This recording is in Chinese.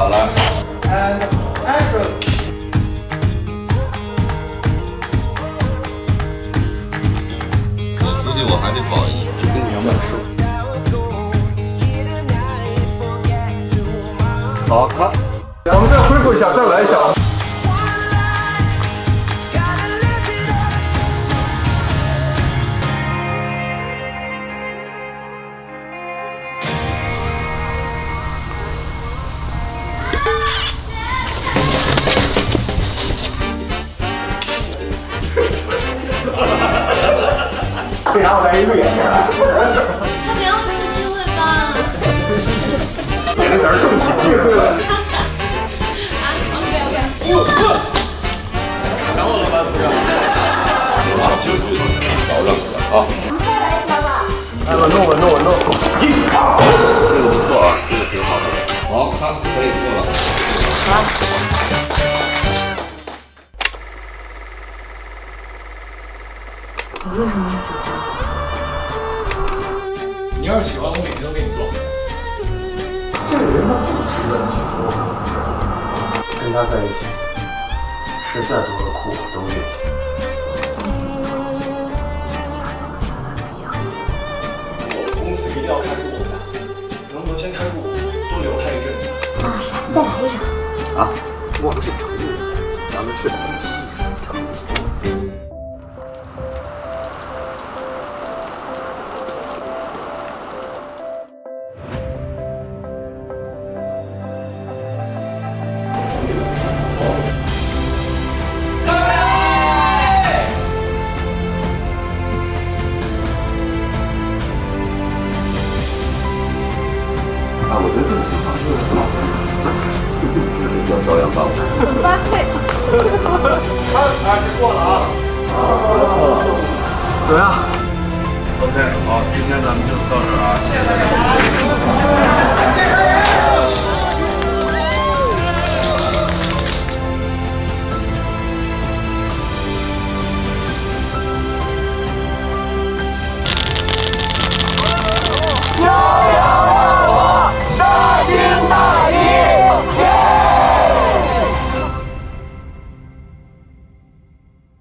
好了。And action！徒 弟，我还得保一指定两本书。好，看。我们再恢复一下，再来一下这啥我戴一个眼镜啊！再给我一次机会吧。给这词儿正喜剧了。啊，OK OK。想我了吧，子阳？小秋菊，少冷了啊。再来一条吧。哎，稳弄稳弄稳弄！一二，这个不错啊，这个挺好的。好，看可以做了。好你为什么要结婚？你要是喜欢我，每天都给你做。这个人他不值得你去说。跟他在一起，吃再多的苦我都愿意。我们公司一定要开除我们俩，能不能先开除我，多留他一阵子？那啥，再来一场。啊，我们是成年人，咱们是能细啊，我觉得这个挺好，这个很好看。这叫朝阳大舞。很般配。看，开始过了啊！怎么样？OK，好，今天咱们就到这儿啊，谢谢大家。